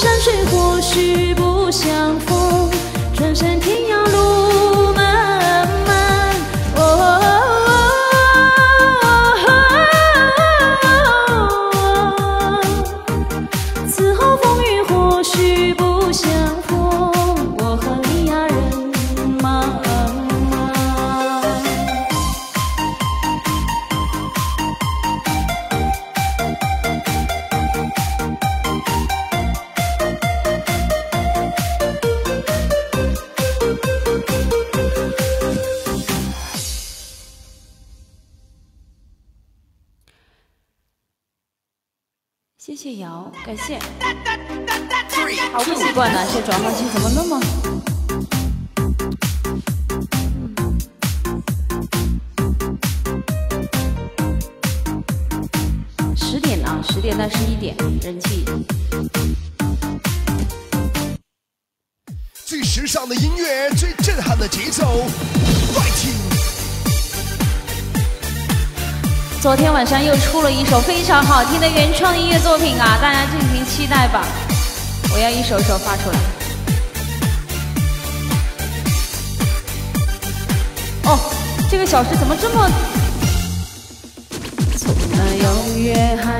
山水或许不相逢，转身谢谢瑶，感谢。好不习惯呢，这转换器怎么那么……十点啊，十点到十一点，人气。最时尚的音乐，最震撼的节奏，Fighting！昨天晚上又出了一首非常好听的原创音乐作品啊，大家尽情期待吧！我要一首首发出来。哦，这个小时怎么这么？从那遥远海边